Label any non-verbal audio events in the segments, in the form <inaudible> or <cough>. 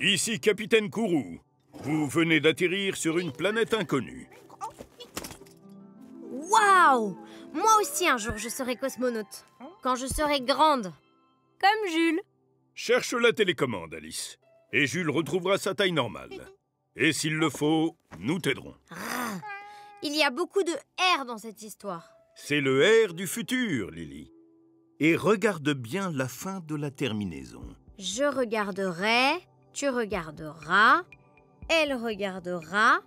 Ici Capitaine Kourou. Vous venez d'atterrir sur une planète inconnue. Waouh Moi aussi un jour je serai cosmonaute. Quand je serai grande. Comme Jules. Cherche la télécommande, Alice. Et Jules retrouvera sa taille normale. Et s'il le faut, nous t'aiderons. Ah, il y a beaucoup de R dans cette histoire. C'est le R du futur, Lily. Et regarde bien la fin de la terminaison. Je regarderai, tu regarderas, elle regardera,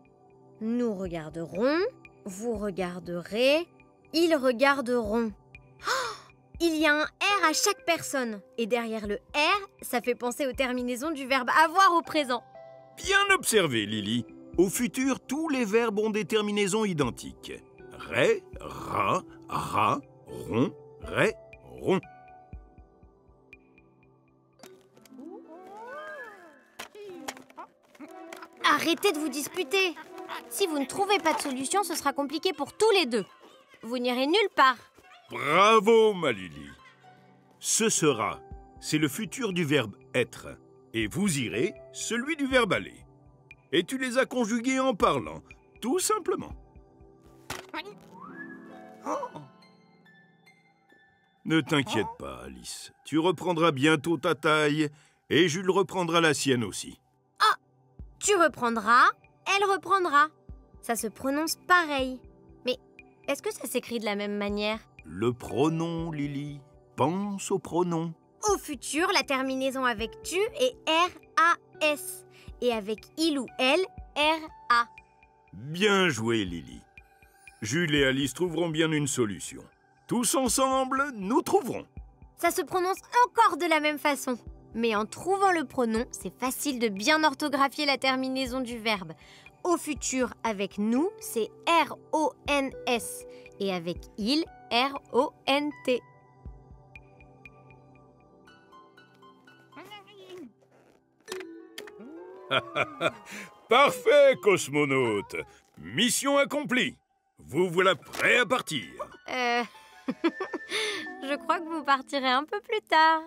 nous regarderons, vous regarderez, ils regarderont. <gasps> Il y a un R à chaque personne. Et derrière le R, ça fait penser aux terminaisons du verbe avoir au présent. Bien observé, Lily. Au futur, tous les verbes ont des terminaisons identiques. Ré, ra, ra, ron, ré, ron. Arrêtez de vous disputer. Si vous ne trouvez pas de solution, ce sera compliqué pour tous les deux. Vous n'irez nulle part. Bravo, ma Lily. Ce sera, c'est le futur du verbe être. Et vous irez, celui du verbe aller. Et tu les as conjugués en parlant, tout simplement. Ne t'inquiète pas, Alice. Tu reprendras bientôt ta taille et Jules reprendra la sienne aussi. Tu reprendras, elle reprendra. Ça se prononce pareil. Mais est-ce que ça s'écrit de la même manière? Le pronom, Lily. Pense au pronom. Au futur, la terminaison avec tu est R-A-S. Et avec il ou elle, R-A. Bien joué, Lily. Jules et Alice trouveront bien une solution. Tous ensemble, nous trouverons. Ça se prononce encore de la même façon. Mais en trouvant le pronom, c'est facile de bien orthographier la terminaison du verbe. Au futur, avec nous, c'est R-O-N-S. Et avec il, R-O-N-T. <laughs> Parfait, cosmonaute. Mission accomplie. Vous voilà prêt à partir. Euh... <laughs> Je crois que vous partirez un peu plus tard.